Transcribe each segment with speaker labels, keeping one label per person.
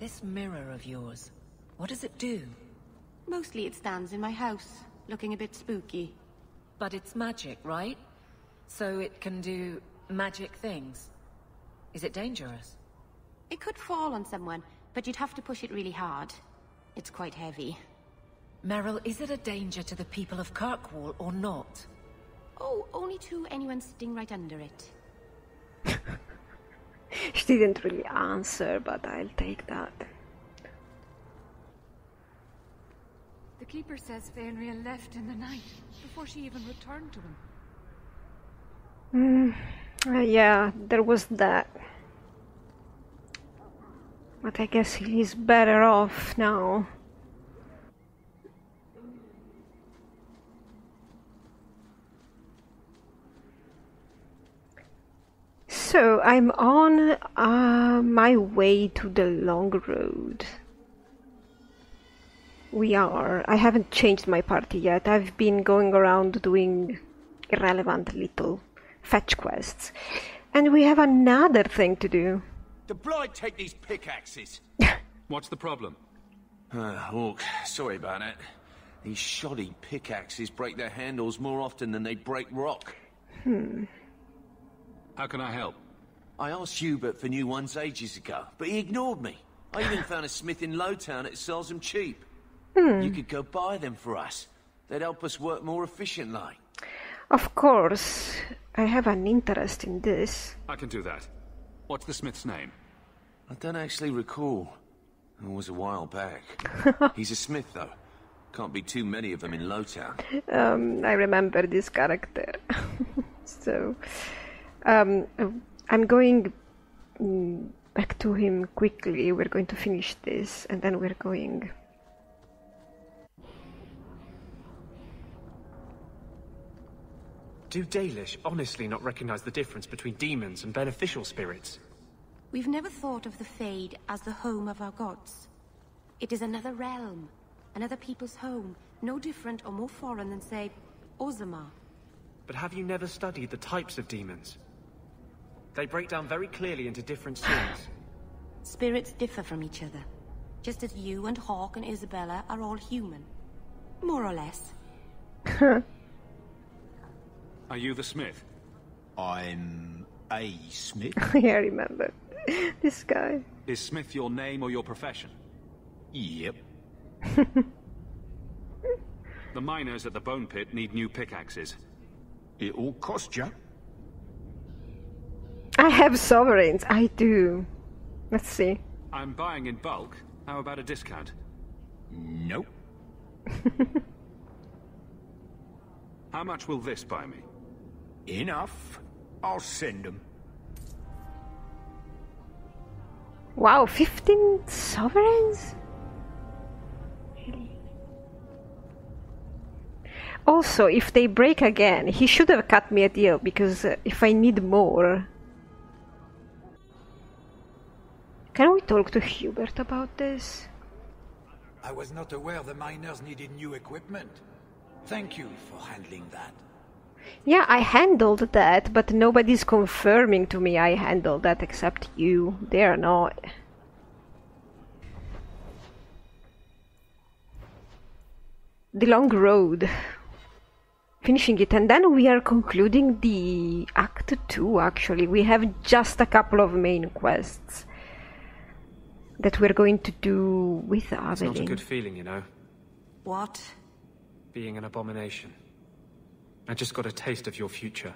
Speaker 1: This mirror of yours, what does it do?
Speaker 2: Mostly it stands in my house, looking a bit spooky.
Speaker 1: But it's magic, right? So it can do magic things. Is it dangerous?
Speaker 2: It could fall on someone, but you'd have to push it really hard. It's quite heavy.
Speaker 1: Merrill, is it a danger to the people of Kirkwall or not?
Speaker 2: Oh, only to anyone sitting right under it.
Speaker 3: she didn't really answer, but I'll take that.
Speaker 4: The Keeper says Feynriel left in the night, before she even returned to him.
Speaker 3: Mm, uh, yeah, there was that. But I guess he's better off now. So I'm on uh, my way to the long road. We are. I haven't changed my party yet. I've been going around doing irrelevant little fetch quests. And we have another thing to do.
Speaker 5: The Blight take these pickaxes.
Speaker 6: What's the problem?
Speaker 5: Uh, Hawke, sorry about that. These shoddy pickaxes break their handles more often than they break rock.
Speaker 3: Hmm.
Speaker 6: How can I help?
Speaker 5: I asked Hubert for new ones ages ago, but he ignored me. I even found a smith in Lowtown that sells them cheap.
Speaker 3: Hmm.
Speaker 5: You could go buy them for us. They'd help us work more efficiently.
Speaker 3: Of course, I have an interest in this.
Speaker 6: I can do that. What's the smith's name?
Speaker 5: I don't actually recall. It was a while back. He's a smith, though. Can't be too many of them in Lowtown.
Speaker 3: Um, I remember this character. so, um, I'm going mm, back to him quickly. We're going to finish this, and then we're going.
Speaker 7: Do Dalish honestly not recognize the difference between demons and beneficial spirits?
Speaker 2: We've never thought of the Fade as the home of our gods. It is another realm, another people's home, no different or more foreign than, say, Orzammar.
Speaker 7: But have you never studied the types of demons? They break down very clearly into different sins.
Speaker 2: Spirits differ from each other, just as you and Hawke and Isabela are all human. More or less.
Speaker 6: Are you the smith?
Speaker 5: I'm a smith.
Speaker 3: yeah, I remember. this guy.
Speaker 6: Is smith your name or your profession?
Speaker 5: Yep.
Speaker 6: the miners at the bone pit need new pickaxes.
Speaker 5: It'll cost you.
Speaker 3: I have sovereigns. I do. Let's see.
Speaker 6: I'm buying in bulk. How about a discount?
Speaker 5: Nope.
Speaker 6: How much will this buy me?
Speaker 5: Enough. I'll send them.
Speaker 3: Wow, 15 sovereigns? Really? Also, if they break again, he should have cut me a deal, because uh, if I need more... Can we talk to Hubert about this?
Speaker 8: I was not aware the miners needed new equipment. Thank you for handling that.
Speaker 3: Yeah, I handled that, but nobody's confirming to me I handled that except you. They're not. The long road. Finishing it, and then we are concluding the Act 2 actually. We have just a couple of main quests that we're going to do with Aveline.
Speaker 7: It's not a good feeling, you know.
Speaker 2: What?
Speaker 7: Being an abomination. I just got a taste of your future.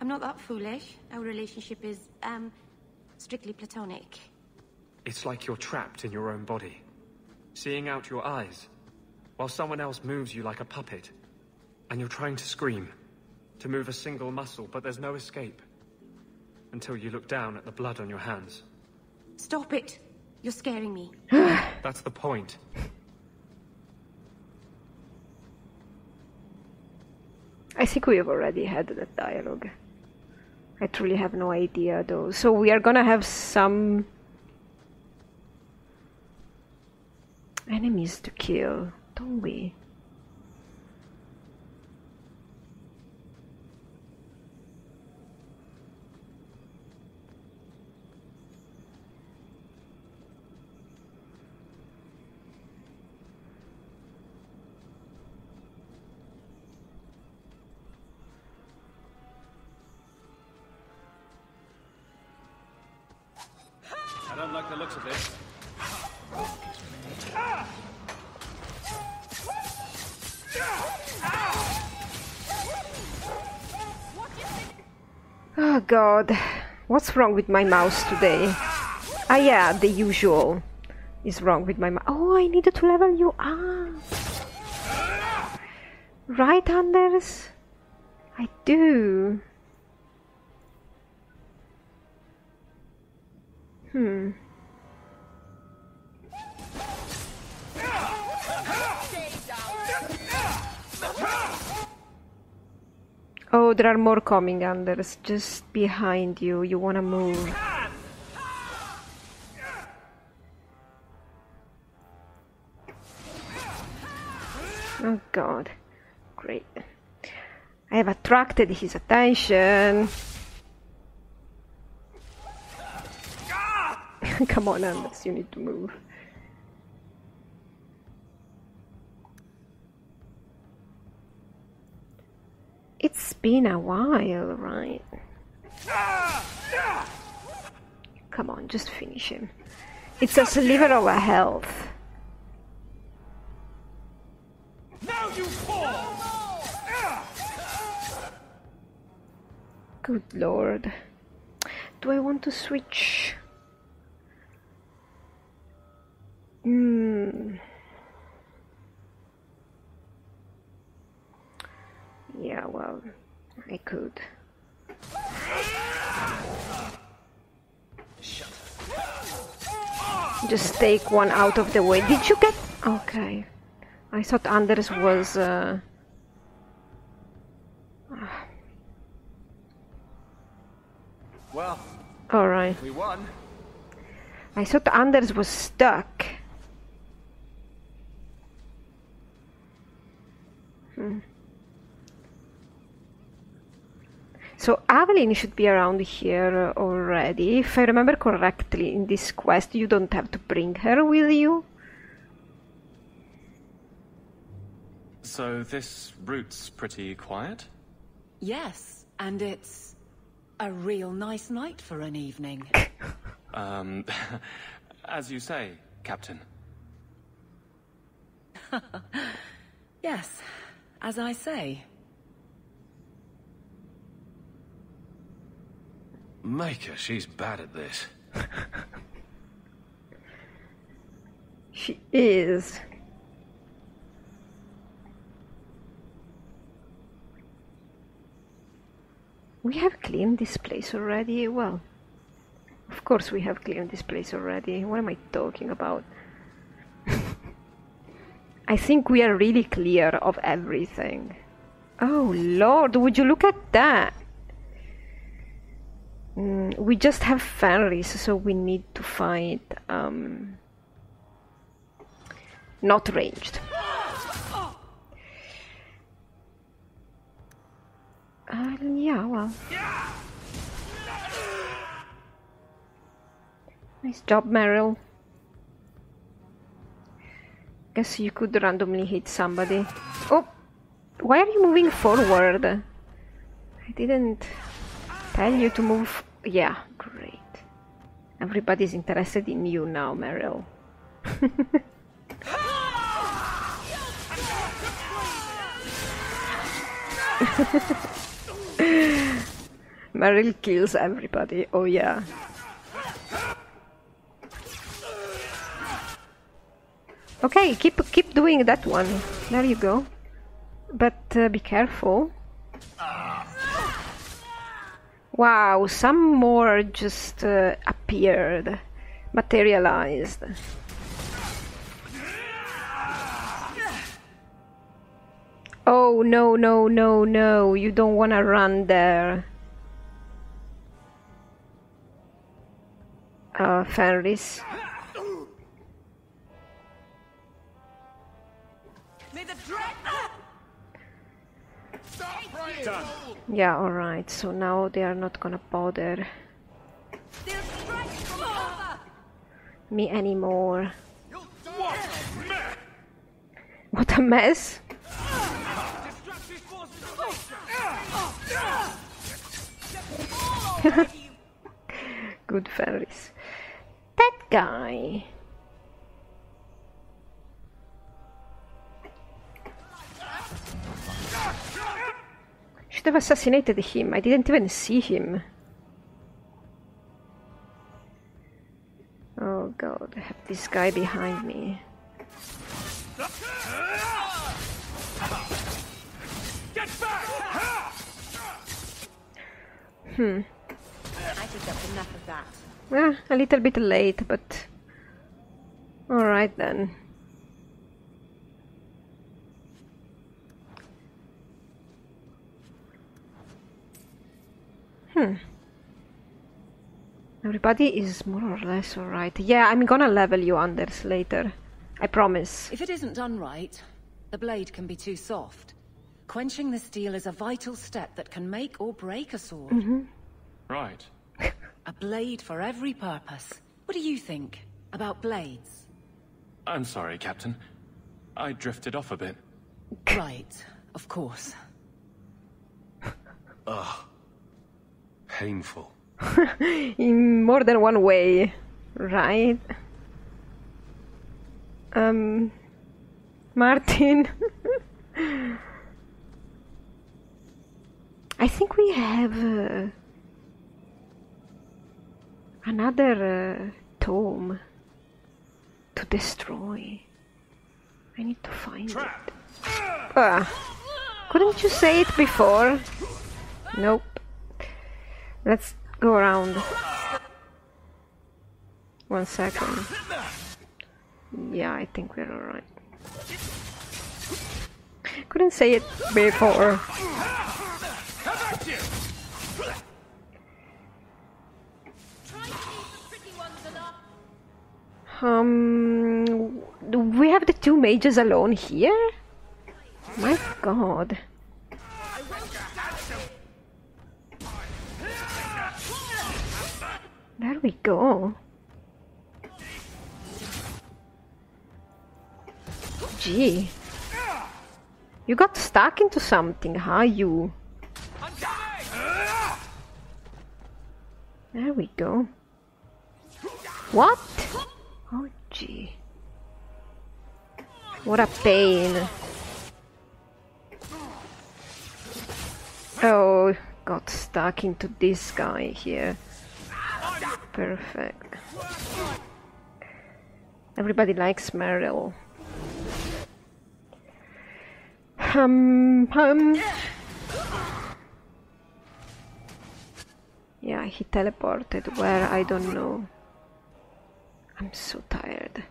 Speaker 2: I'm not that foolish. Our relationship is, um, strictly platonic.
Speaker 7: It's like you're trapped in your own body. Seeing out your eyes, while someone else moves you like a puppet. And you're trying to scream, to move a single muscle, but there's no escape. Until you look down at the blood on your hands.
Speaker 2: Stop it! You're scaring me.
Speaker 7: That's the point.
Speaker 3: I think we have already had that dialogue. I truly have no idea though. So we are gonna have some enemies to kill, don't we? God, what's wrong with my mouse today? Ah yeah, the usual is wrong with my mouse. Oh, I needed to level you up. Right, Anders? I do. Hmm. Oh, there are more coming, Anders. Just behind you. You wanna move. Oh god. Great. I have attracted his attention. Come on, Anders, you need to move. It's been a while, right? Come on, just finish him. It's a sliver of a health.
Speaker 8: Now you fall!
Speaker 3: Good lord. Do I want to switch? Hmm. Yeah, well, I could. Just take one out of the way. Did you get... Okay. I thought Anders was... Uh...
Speaker 7: Well,
Speaker 3: Alright.
Speaker 7: we won.
Speaker 3: I thought Anders was stuck. Hmm. So Aveline should be around here already. If I remember correctly, in this quest you don't have to bring her with you.
Speaker 9: So this route's pretty quiet?
Speaker 1: Yes, and it's a real nice night for an evening.
Speaker 9: Um, as you say, Captain.
Speaker 1: yes, as I say.
Speaker 5: Maker, she's bad at this.
Speaker 3: She is. We have cleaned this place already. Well, of course we have cleaned this place already. What am I talking about? I think we are really clear of everything. Oh lord, would you look at that? Mm, we just have Fenris, so we need to find um, not ranged. Uh, yeah, well. Nice job, Merrill. Guess you could randomly hit somebody. Oh! Why are you moving forward? I didn't tell you to move. Yeah, great. Everybody's interested in you now, Merrill. Merrill kills everybody. Oh yeah. Okay, keep keep doing that one. There you go. But uh, be careful. Wow, some more just uh, appeared, materialized. Oh no no no no! You don't wanna run there. Uh, Fenris. Yeah, alright, so now they are not gonna bother me anymore. What a mess! Good Fenris. That guy. Have assassinated him. I didn't even see him. Oh god, I have this guy behind me. Hmm.
Speaker 2: I think that's enough of that.
Speaker 3: A little bit late, but... Alright then. Hmm. Everybody is more or less alright. Yeah, I'm gonna level you, Anders, later. I promise.
Speaker 1: If it isn't done right, the blade can be too soft. Quenching the steel is a vital step that can make or break a sword.
Speaker 9: Right.
Speaker 1: A blade for every purpose. What do you think about blades?
Speaker 9: I'm sorry, Captain. I drifted off a bit.
Speaker 1: Right, of course.
Speaker 5: Painful.
Speaker 3: In more than one way, right? Um... Martin... I think we have... Uh, another uh, tome to destroy. I need to find it. Ah, couldn't you say it before? Nope. Let's go around. One second. Yeah, I think we're alright. Couldn't say it before. Um, we have the two mages alone here? My god. There we go. Gee. You got stuck into something, huh, you? There we go. What? Oh, gee. What a pain. Oh, got stuck into this guy here. Perfect. Everybody likes Merrill. Um, um. Yeah, he teleported where I don't know. I'm so tired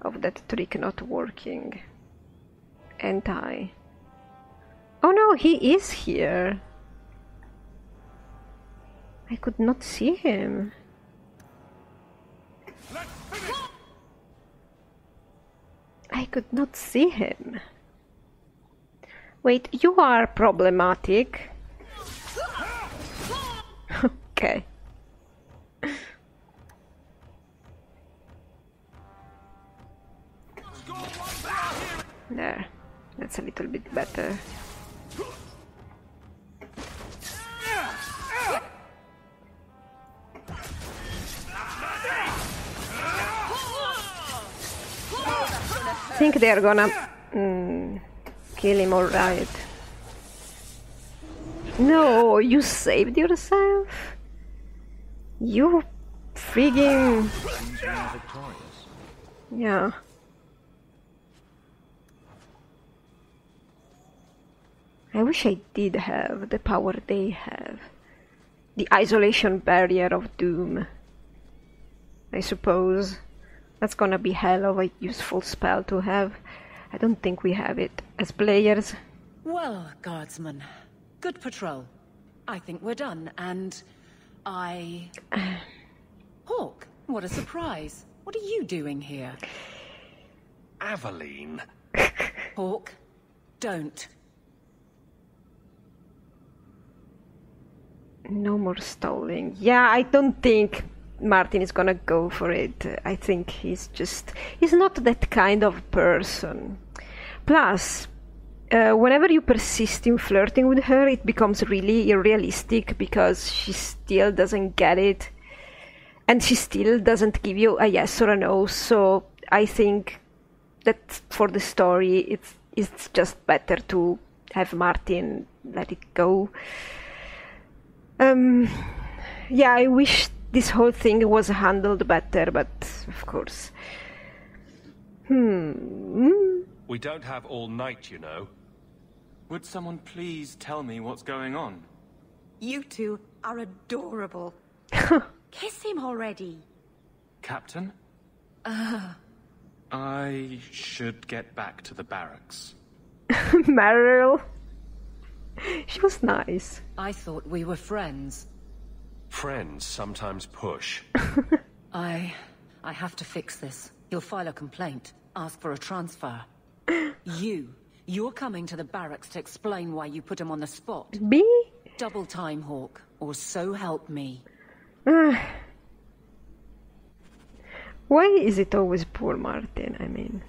Speaker 3: of that trick not working. And I. Oh no, he is here. I could not see him. I could not see him. Wait, you are problematic. okay. There. That's a little bit better. Think they're gonna mm, kill him alright. No, you saved yourself? You frigging... Yeah. I wish I did have the power they have. The isolation barrier of doom. I suppose. That's gonna be hell of a useful spell to have. I don't think we have it as players.
Speaker 1: Well, guardsman, good patrol. I think we're done, and I. Hawke, what a surprise. What are you doing here?
Speaker 5: Aveline.
Speaker 1: Hawke, don't.
Speaker 3: No more stalling. Yeah, I don't think Martin is gonna go for it. I think he's just. He's not that kind of person. Plus, uh, whenever you persist in flirting with her, it becomes really unrealistic because she still doesn't get it. and she still doesn't give you a yes or a no. So I think that for the story, it's it's just better to have Martin let it go. Um, yeah, I wish this whole thing was handled better, but of course. Hmm.
Speaker 9: We don't have all night, you know. Would someone please tell me what's going on?
Speaker 2: You two are adorable. Kiss him already.
Speaker 9: Captain?
Speaker 2: Uh,
Speaker 9: I should get back to the barracks.
Speaker 3: Merrill. She was nice.
Speaker 1: I thought we were friends.
Speaker 6: Friends sometimes push.
Speaker 1: I... I have to fix this. You'll file a complaint, ask for a transfer. you, you're coming to the barracks to explain why you put him on the spot.
Speaker 3: Me?
Speaker 1: Double time, Hawke, or so help me.
Speaker 3: Why is it always poor Martin? I mean,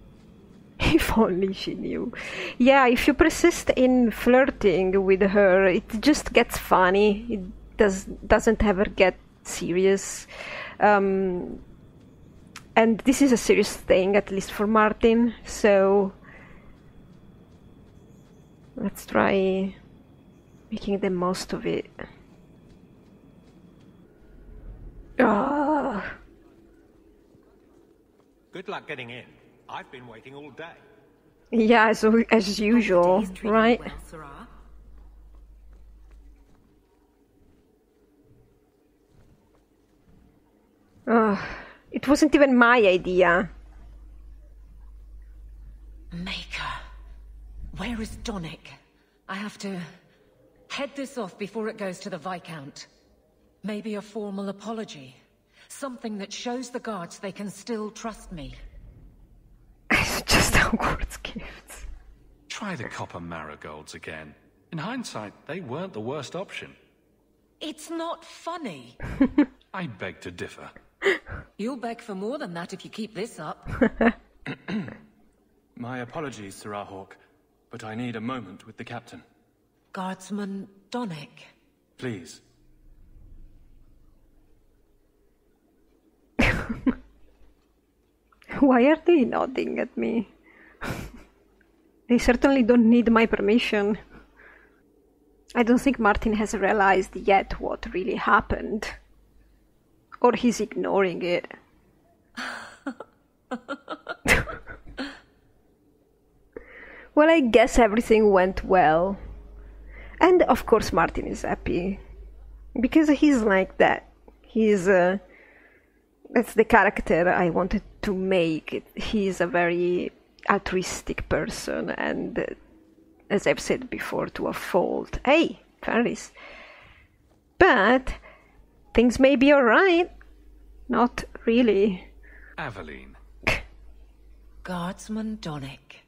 Speaker 3: if only she knew. Yeah, if you persist in flirting with her, it just gets funny. It does doesn't ever get serious. Um, and this is a serious thing, at least for Martin. So let's try making the most of it. Ah.
Speaker 10: Good luck getting in. I've been waiting all day.
Speaker 3: Yeah, so as usual, right? Ugh, it wasn't even my idea.
Speaker 1: Maker. Where is Donnic? I have to head this off before it goes to the Viscount. Maybe a formal apology. Something that shows the guards they can still trust me.
Speaker 3: It's just Hogwarts gifts.
Speaker 6: Try the copper marigolds again. In hindsight, they weren't the worst option.
Speaker 1: It's not funny.
Speaker 6: I beg to differ.
Speaker 1: You'll beg for more than that if you keep this up.
Speaker 9: My apologies, Serah Hawke, but I need a moment with the captain.
Speaker 1: Guardsman Donnic.
Speaker 9: Please.
Speaker 3: Why are they nodding at me? they certainly don't need my permission. I don't think Martin has realized yet what really happened. Or he's ignoring it. well, I guess everything went well. And of course, Martin is happy. Because he's like that. He's. Uh, that's the character I wanted to make. He's a very altruistic person, and uh, as I've said before, to a fault. Hey, Paris. But things may be alright. Not really.
Speaker 6: Aveline.
Speaker 1: Guardsman Donnic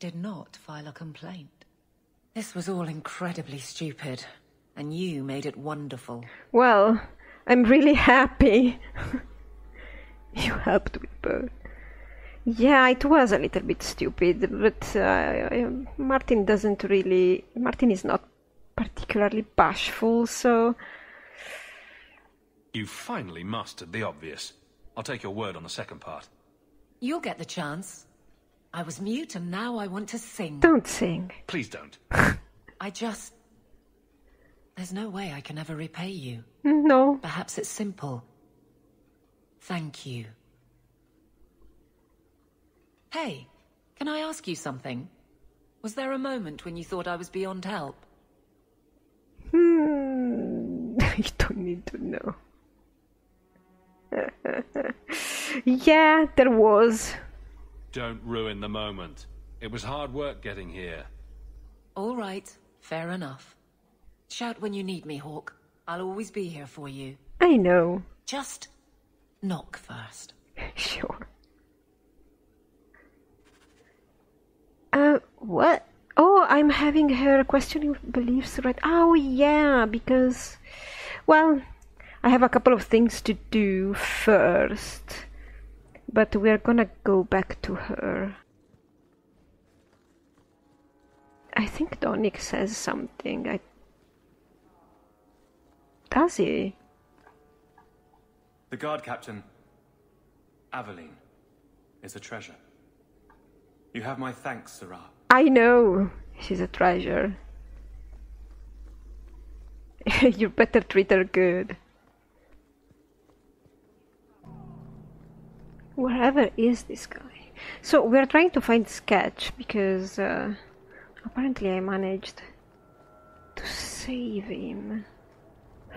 Speaker 1: did not file a complaint. This was all incredibly stupid, and you made it wonderful.
Speaker 3: Well, I'm really happy. you helped with both. Yeah, it was a little bit stupid, but uh, Martin doesn't really. Martin is not particularly bashful, so.
Speaker 6: You finally mastered the obvious. I'll take your word on the second part.
Speaker 1: You'll get the chance. I was mute and now I want to sing.
Speaker 3: Don't sing.
Speaker 6: Please don't.
Speaker 1: I just. There's no way I can ever repay you.
Speaker 3: No.
Speaker 1: Perhaps it's simple. Thank you. Hey, can I ask you something? Was there a moment when you thought I was beyond help?
Speaker 3: Hmm. you don't need to know. yeah, there was.
Speaker 6: Don't ruin the moment. It was hard work getting here.
Speaker 1: All right, fair enough. Shout when you need me, Hawke. I'll always be here for you.
Speaker 3: I know.
Speaker 1: Just knock first.
Speaker 3: sure. Uh, what? Oh, I'm having her questioning beliefs, right? Oh, yeah, because, well, I have a couple of things to do first, but we're gonna go back to her. I think Donnic says something. I does he?
Speaker 9: The guard captain, Aveline, is a treasure. You have my thanks, Serah.
Speaker 3: I know she's a treasure. you better treat her good. Wherever is this guy? So we're trying to find Sketch because uh, apparently I managed to save him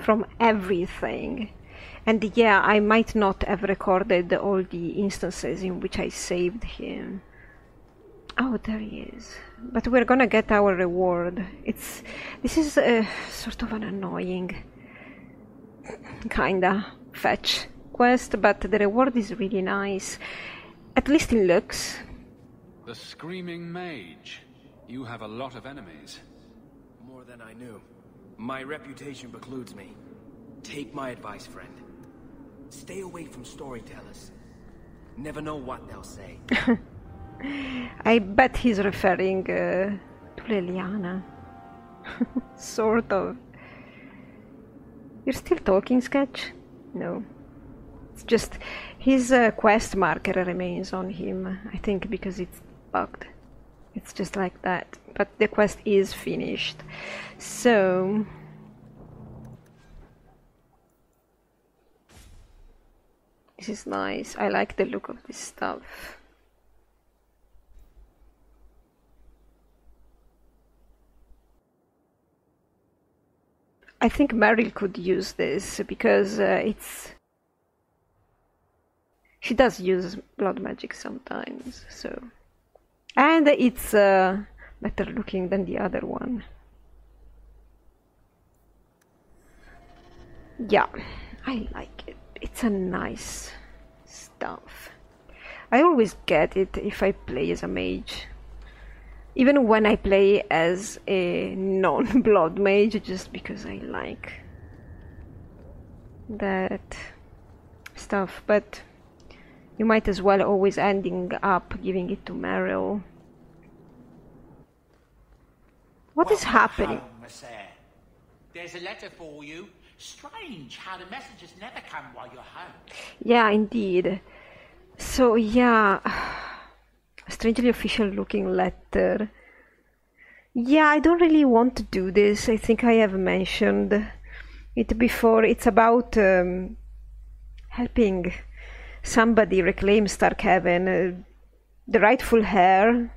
Speaker 3: from everything. And yeah, I might not have recorded all the instances in which I saved him. Oh, there he is. But we're gonna get our reward. It's this is a sort of an annoying kinda fetch quest, but the reward is really nice. At least it looks.
Speaker 11: The Screaming Mage. You have a lot of enemies.
Speaker 12: More than I knew. My reputation precludes me. Take my advice, friend. Stay away from storytellers. Never know what they'll say.
Speaker 3: I bet he's referring uh, to Leliana. sort of. You're still talking, Sketch? No. It's just his uh, quest marker remains on him, I think because it's bugged. It's just like that. But the quest is finished. So... This is nice. I like the look of this stuff. I think Merrill could use this because uh, it's she does use blood magic sometimes, so and it's uh, better looking than the other one. Yeah, I like it. It's a nice stuff. I always get it if I play as a mage even when I play as a non-blood mage, just because I like that stuff. But you might as well always ending up giving it to Merrill. What
Speaker 13: well,
Speaker 3: is happening?
Speaker 13: Home, There's a letter for you. Strange how the messages never come while you're home.
Speaker 3: Yeah, indeed. So, yeah strangely official looking letter. Yeah, I don't really want to do this. I think I have mentioned it before. It's about um, helping somebody reclaims Starkhaven, uh, the rightful heir.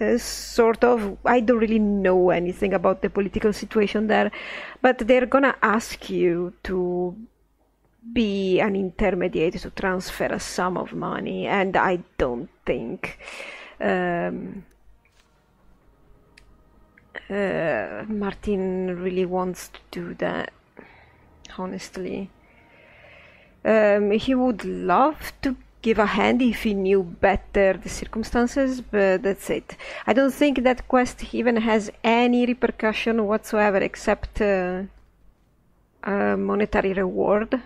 Speaker 3: Uh, sort of, I don't really know anything about the political situation there, but they're gonna ask you to be an intermediate to transfer a sum of money, and I don't think um, uh, Martin really wants to do that. Honestly, um, he would love to give a hand if he knew better the circumstances, but that's it. I don't think that quest even has any repercussion whatsoever except uh, a monetary reward.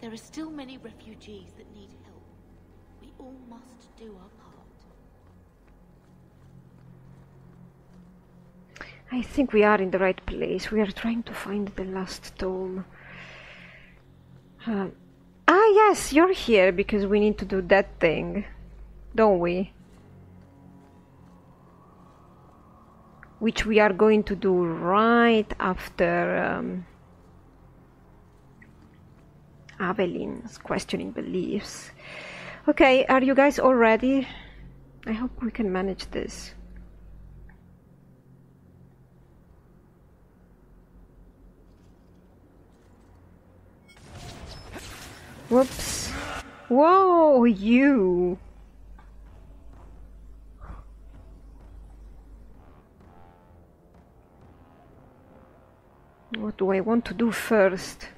Speaker 14: There are still many refugees that need help. All must do our
Speaker 3: part. I think we are in the right place. We are trying to find the last tome. Uh, ah, yes, you're here because we need to do that thing, don't we? Which we are going to do right after. Um, Aveline's questioning beliefs. Okay, are you guys all ready? I hope we can manage this. Whoops. Whoa, you! What do I want to do first?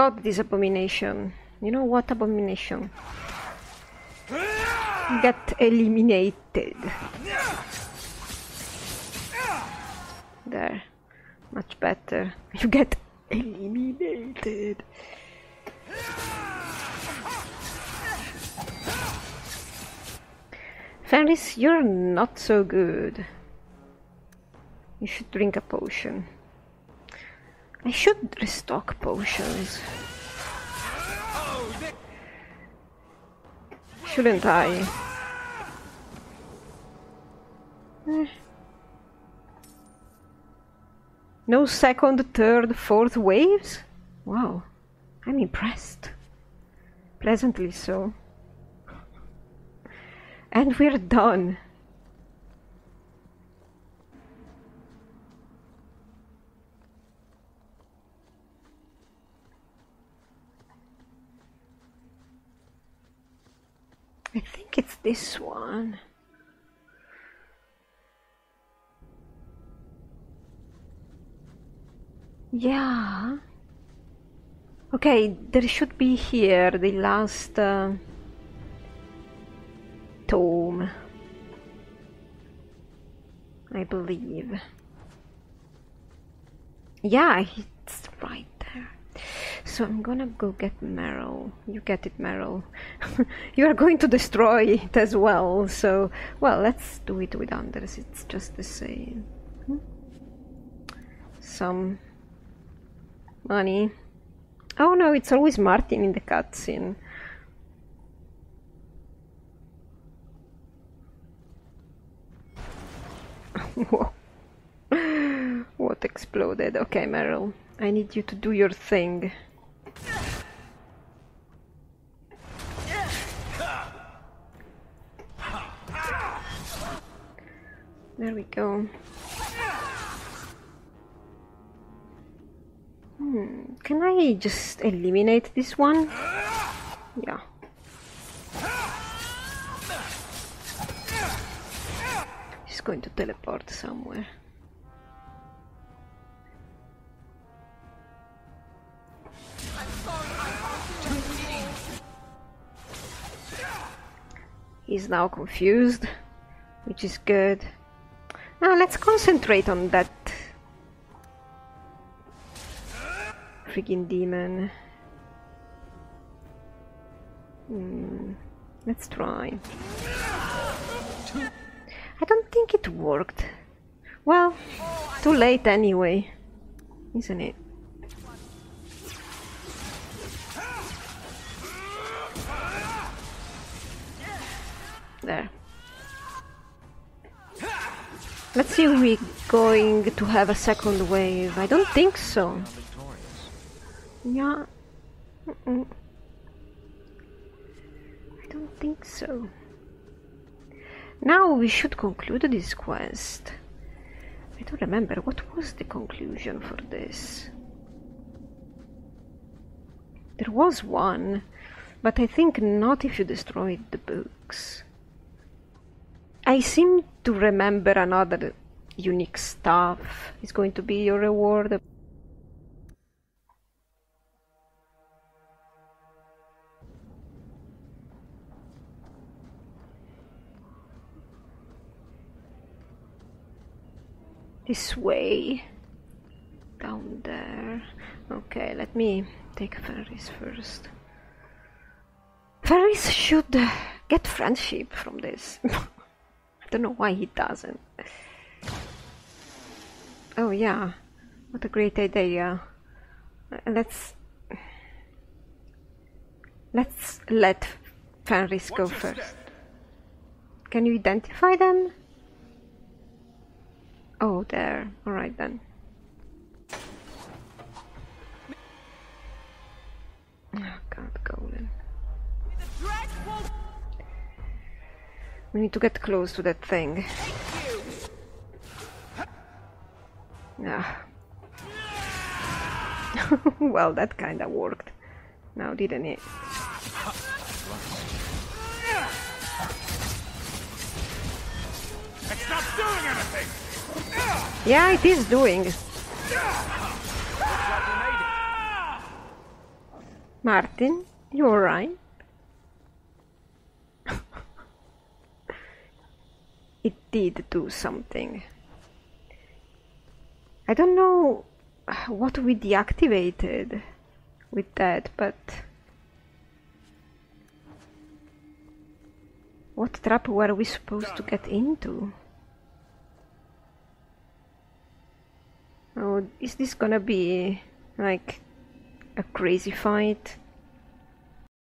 Speaker 3: God, this abomination. You know what abomination? get eliminated. There. Much better. You get eliminated. Fenris, you're not so good. You should drink a potion. I should restock potions. Shouldn't I? No second, third, fourth waves? Wow, I'm impressed. Pleasantly so. And we're done. I think it's this one. Yeah. Okay, there should be here the last uh, tome. I believe. Yeah, it's right there. So I'm gonna go get Merrill. You get it, Merrill. you are going to destroy it as well, so... Well, let's do it with Anders, it's just the same. Hmm? Some... money. Oh no, it's always Martin in the cutscene. What exploded? Okay, Merrill. I need you to do your thing. There we go. Hmm, can I just eliminate this one? Yeah. He's going to teleport somewhere. He's now confused, which is good. Now let's concentrate on that freaking demon. Hmm, let's try. I don't think it worked. Well, too late anyway, isn't it? There. Let's see if we're going to have a second wave. I don't think so. Yeah. Mm -mm. I don't think so. Now we should conclude this quest. I don't remember what was the conclusion for this. There was one, but I think not if you destroyed the books. I seem to remember another unique stuff is going to be your reward. This way. Down there. Okay, let me take Fenris first. Fenris should get friendship from this. Don't know why he doesn't. Oh yeah, what a great idea. Let's let's let Fenris go first. Can you identify them? Oh, there. Alright then. Oh, can't go then. We need to get close to that thing. Ah. well, that kinda worked. Now, didn't it?
Speaker 15: It's not doing anything!
Speaker 3: Yeah, it is doing. Martin, you're alright? It did do something. I don't know what we deactivated with that, but what trap were we supposed to get into? Oh, is this gonna be like a crazy fight?